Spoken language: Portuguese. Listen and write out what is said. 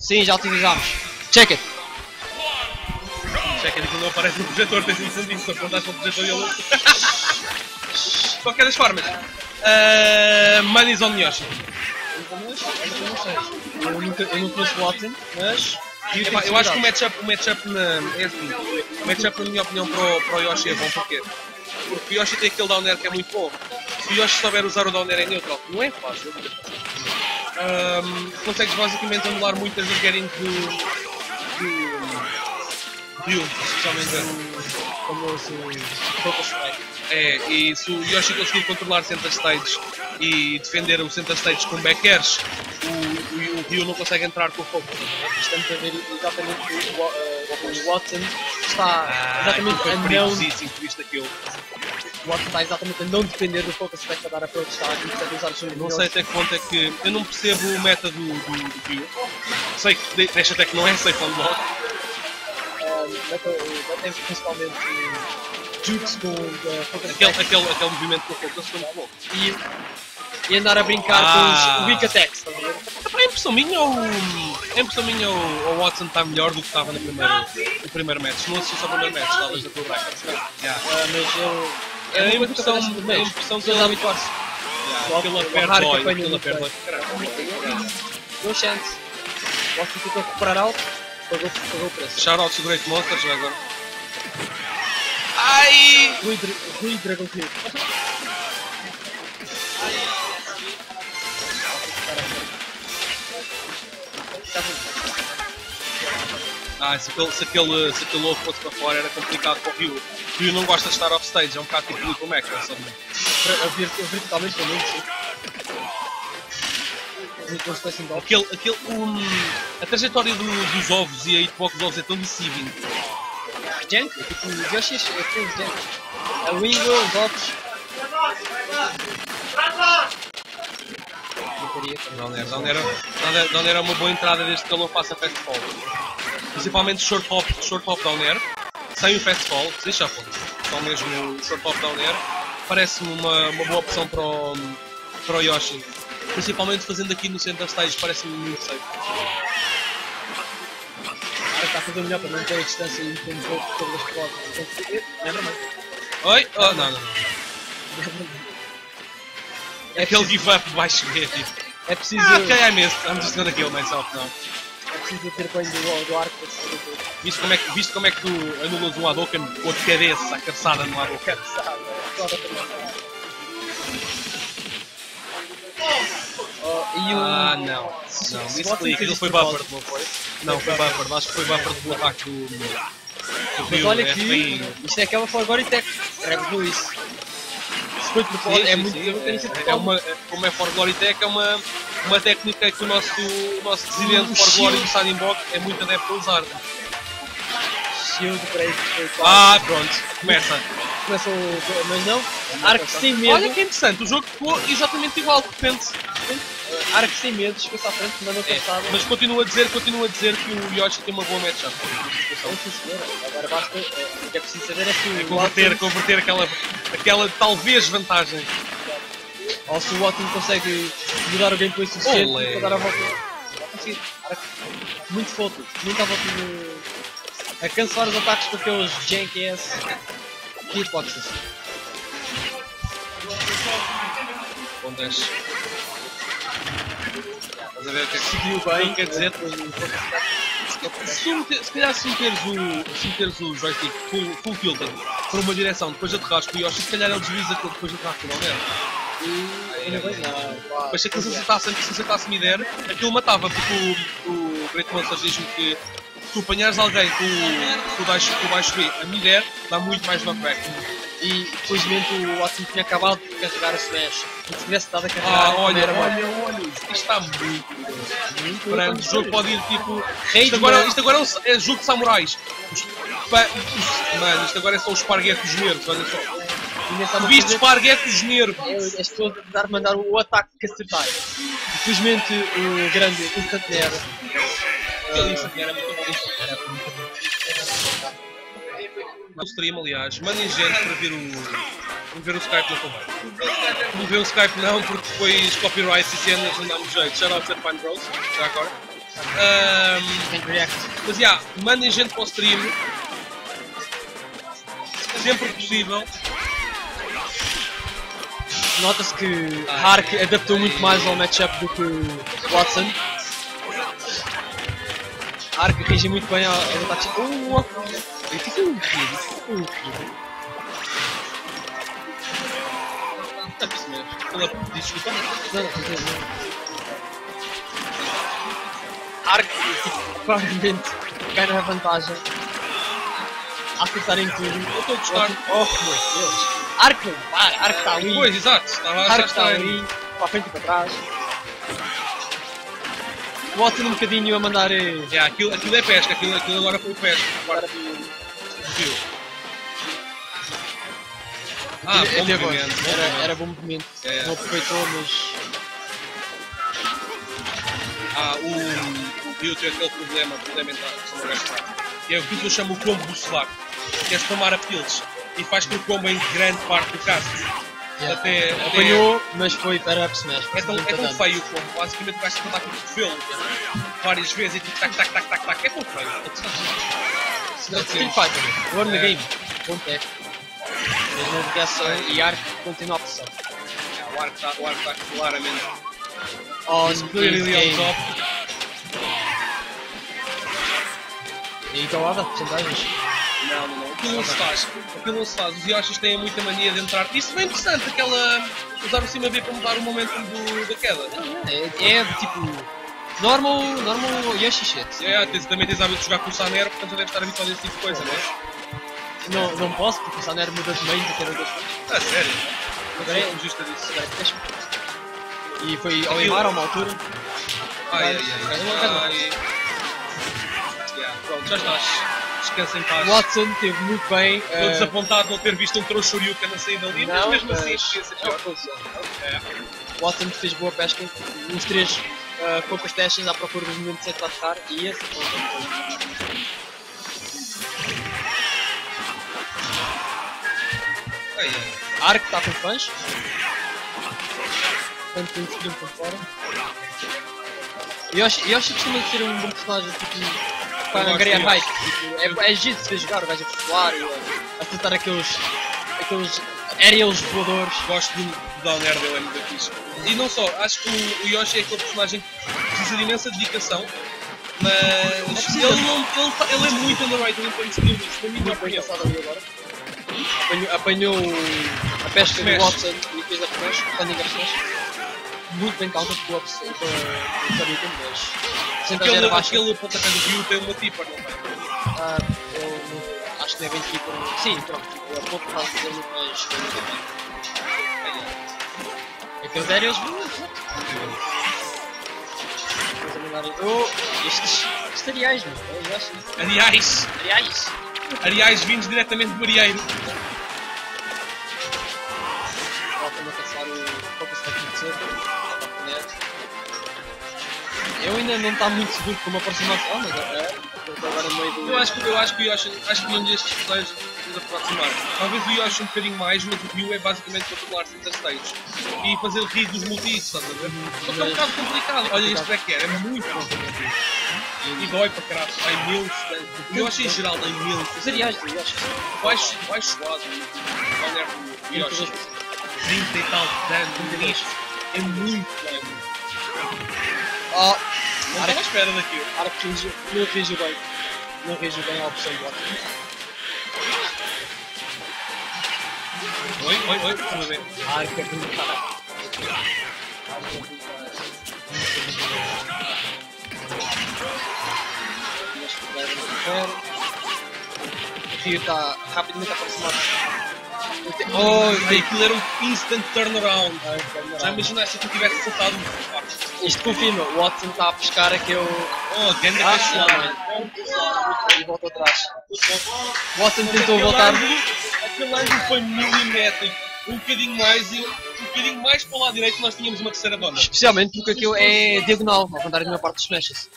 Sim, já utilizámos. Check it. Checa que não aparece no projetor, tens noção disso, se apontaste no projetor e ele. De qualquer das formas, uh, Money's on Yoshi. Eu não sei. Eu, nunca, eu não conheço o Watson, mas. Epá, eu acho que o matchup, o matchup na. É assim, o matchup, na minha opinião, para o, para o Yoshi é bom, porquê? Porque o Yoshi tem aquele down air que é muito bom. Se o Yoshi souber usar o down air em neutral, não é fácil. Um, consegues basicamente anular muitas das gettings do. do. Ryu, especialmente do. famoso Strike. É, e se o Yoshi conseguir controlar center stages e defender o center stages com back airs, o, o, o Ryu não consegue entrar com o fogo. Estamos a ver exatamente o, eh, o Watson está Ah, exatamente foi a não. perigosíssimo, viste aquilo. O Watson está exatamente a não depender do Focus Strike para dar a começar a usar os Não sei até que ponto é que. Eu não percebo o meta do, do. Sei que de- deixa até que não é safe on block. Mete principalmente eh, jukes com o Focus Aquele, Strike aquele, aquele movimento com o focus foi muito bom. e, e andar a brincar Ah. com os weak attacks. estás a ver? Epá, É impressão minha ou. É impressão minha ou o Watson está melhor do que estava no primeiro, no primeiro match? Não assisti ao primeiro match, talvez da tua breca. Yeah. Ah, mas eu. É a uma impressão, mês. impressão que Pessoas a ele habituar-se. Yeah, Aquele Logo, aperto raro que dói, apanha aquele no aperto pé. dói. Caralho. Deu chance. O Watson tentou recuperar alto, pagou, pagou o preço. Shoutouts to Great Monsters já agora. Ai! Rui, Dra- Rui Dragon Kill. Ah, se aquele, se aquele, se aquele ovo fosse para fora era complicado para o Ryu. O Ryu não gosta de estar offstage, é um bocado tipo o Mac, sabe? Verticalmente pelo menos, sim. Aquele, aquele, um, a trajetória do- dos ovos e a hitbox dos ovos é tão deceiving. Jank, tipo, Yoshi é aquele Jank. A Wingo, os down air, down air- down air é uma boa entrada desde que ele não faça fast fall. Principalmente short hop, short hop down air, sem o fast fall, sem shuffle. Só mesmo o short hop down air. Parece-me uma, uma boa opção para o, para o Yoshi. Principalmente fazendo aqui no center stage, parece-me muito safe. Agora está a fazer melhor para manter a distância e um pouco sobre as costas. Lembra-me? Oi? Oh, não, não, não. É Aquele give up vai chegar, tipo. é preciso, Ah, ok, I missed. I'm just gonna kill myself now. É preciso ter banho do, do arco para se fazer tudo. Viste como é que, viste como é que tu anulas um Hadouken com a cabeça, a cabeçada no Hadouken? Sabe? Toda também. Oh, e o... Ah, não. Se- Não, se isso foi, aquilo foi de buffer, não foi? Não, foi buffer. Acho que foi buffer do ataque do, do Mas Rio. olha é que feio. isto é aquela Forgoritech. Grego Luís. Se foi fora, Sim, é muito tenho sempre é, é uma, é- como é For Glory Tech, é uma, uma técnica que o nosso, o nosso presidente do Sandinbox é muito adepto a usar. Shield break. Ah, pronto, começa. Começa o. Mas não. Arco sem medo. Olha que interessante, o jogo ficou exatamente igual, de repente. Arco sem medo, chegou-se à frente, mandou É, passada. mas continuo a dizer, continuo a dizer que o Yoshi tem uma boa matchup. Sim, senhora. Agora basta. O que é preciso saber é se É o converter, Watson, converter aquela, aquela talvez vantagem. Ou se o Watson consegue mudar o gameplay suficiente Olé. para dar a volta. Muito foto, muito à volta de. A cancelar os ataques com aqueles jank ass hitboxes. Bom dash. Estás a ver o que é que Seguiu bem, que quer dizer? attack. Se, calhar se meteres o, se meteres o joystick full, full tilted para uma direção, depois de aterrar com o Yoshi, se calhar ele desliza aquilo depois de aterrar com o Homero. E ainda bem, não. Mas se aquilo se acertasse, se acertasse midair, aquilo matava, porque o, o Great Monsters diz-me que se tu apanhares alguém com, o- com o baixo B a midair, dá muito mais knockback. E felizmente o Watson tinha acabado de carregar a Smash. Se tivesse dado a carregar, Ah, olha, era olha, olha, isto está muito muito grande. O jogo pode ir tipo. Isto agora, isto agora é, um, é jogo de samurais. Os, pa, os, mano, isto agora são os esparguetos nervos, olha só. Viste fazer- esparguetos nervos. As pessoas a tentar mandar o ataque que acertar. Infelizmente o grande Nero. Aquele isso era muito bom. No stream, aliás, mandem gente para ver o. Para ver o Skype não convém. Não ver o Skype não, porque depois copyright e cenas não dá-me jeito. Shout out to Fine Bros, já agora. React. mas já, mandem gente para o stream. Sempre que possível. Nota-se que Ah. Hark adaptou muito mais ao matchup do que Watson. Hark reage muito bem aos ataques. É isso mesmo. Pela desculpa. Hark, claramente, ganha a vantagem. A acertar em tudo. Eu estou a gostar. Oh meu Deus! Arco, Arco está ali. Pois, exato. A Arco está estranho. ali, para a frente e para trás. Watson um bocadinho a mandar. eh, É, aquilo, aquilo é pesca, aquilo, aquilo agora foi pesca. Agora viu. Ah, ele- bom ele agora. movimento, Era, era bom movimento. É. Não aproveitou, mas. Ah, o, o Rio tem aquele problema, problema não gastar. Que é o que eu chamo o combo do Slack. Que é spamar appeals. E faz com o combo em grande parte do caso. Yeah. Até, até Apanhou, mas foi para up smash. É tão, é tão feio o combo. Basicamente o gajo está a com o cotovelo várias vezes e tipo tac tac tac tac tac. É tão feio. Street Fighter, War the É. Game. É. Mesmo reação e Arco continua a pressão. O arco está está claramente. It's clearly on top. E então, olha, porcentagens. Não, não, não. Aquilo não se faz. Aquilo não se faz. Os Yoshis têm muita mania de entrar. Isso é interessante, aquela. Usar o cima B para mudar o momentum do, da queda. É, é tipo. Normal, normal Yoshi shit. É, tens, também tens hábito de jogar com o Sanero, portanto já deves estar habituado a esse tipo de coisa, não é? Não, não posso, porque o Saner muda de main e quero dois pontos. Ah, sério? Agora é- Não sou justa disso. É. E foi ao Imar a uma altura. Ai, ai, ai. Yeah, Pronto, já estás. Descansa em paz. Watson teve muito bem. Estou eh, desapontado de não ter visto um Shoryuken na saída ali, mas mesmo assim mas- é o pior. É. Watson fez boa pesca, uns três uh, poucas testes à procura dos momentos certos a atacar e esse foi o. Arco está com fãs. Portanto, tem que ir por fora. Yoshi, Yoshi costuma ser um bom personagem tipo, para angariar. Tipo, é, é giro de jogar, o gajo a e a, a tentar aqueles, aqueles aerials voadores. Gosto do, do Down Air dele, é muito fixe. E não só, acho que o, o Yoshi é aquele personagem que precisa de imensa dedicação, mas ele, não, ele, ele é muito underrated em termos de na minha opinião. Apanhou, apanhou a pesca do. Watson e fez a smash. Muito bem counter pelo Watson, com o Shoryuken, mas... Porcentagem Aquele, era baixa. aquele pontapé do Ryu tem uma tipper, não tem? Ah, eu não- acho que não é bem tipo. Sim, pronto, tipo, a pouco faz fazer muito mais. Aqueles aéreos. Depois a mandarem. Oh, estes. Estes areais, meu. Eu acho. Aliás, aliás, vindos diretamente de Marieiro. Voltam a caçar o Circle. Eu ainda não está muito seguro com uma aproximação, mas é. Estou agora meio do. Eu acho, que- eu acho que o Yoshi, acho que nenhum destes personagens nos aproximar. Talvez o Yoshi um bocadinho mais, mas o Ryu é basicamente controlar certas stages. E fazer o rio dos multi-hits, estás a ver? Só que é um bocado complicado. Olha este back-air, é muito complicado. E dói para caralho, dá imenso. O Yoshi em geral dá imenso. Os areais do Yoshi. Vais suado. Olha o Yoshi. depois 30 e tal de dano. É muito dano. Oh! Não estava à espera daquilo. Reagiu, não reagiu bem. Não reagiu bem à opção do. Oi, oi, oi, deixa eu ver. Arco é muito caro. O Rio está rapidamente aproximado. Oh, aquilo era um instant turnaround. Já imaginaste se tu tivesse soltado um Isto confirma, o Watson está a pescar aquele. Oh, ganda Ah, cachorro. E volta atrás. Watson tentou voltar. Aquele ângulo foi milimétrico. Um bocadinho mais e um bocadinho mais para o lado direito nós tínhamos uma terceira dona. Especialmente porque aquilo é diagonal, ao contrário da maior parte dos smashes.